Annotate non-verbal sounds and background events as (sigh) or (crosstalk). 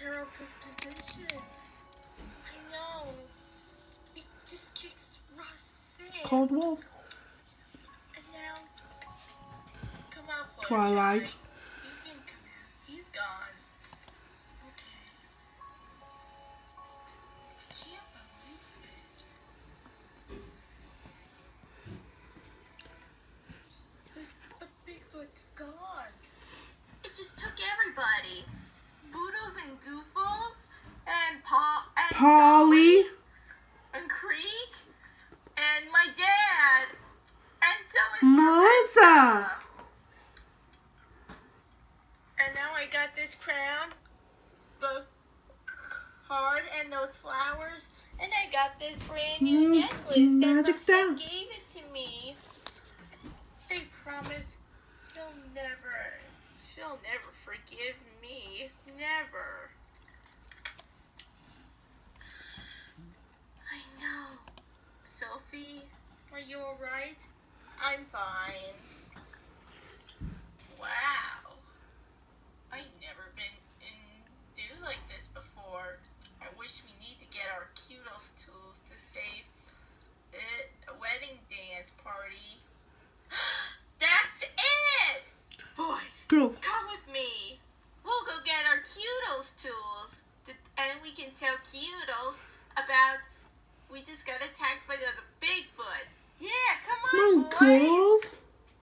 terrible position. I know. Just kicks Ross. Clawd Wolf. And now, come on. Twilight. You can come out. He's gone. Okay. I can't believe it. The, the Bigfoot's gone. It just took everybody. Goofles and Paul and Polly. and Creek and my dad and so is Melissa. And now I got this crown, the card, and those flowers, and I got this brand new Mm, necklace that magic Roxanne down. gave it to me. I promise she'll never, she'll never forgive me. Never. I know. Sophie, are you alright? I'm fine. Wow. I've never been in do like this before. I wish we need to get our kudos tools to save it, a wedding dance party. (gasps) That's it! Boys, Girls. come with me. We'll go get our kudos tools, to, and we can tell kudos about we just got attacked by the Bigfoot.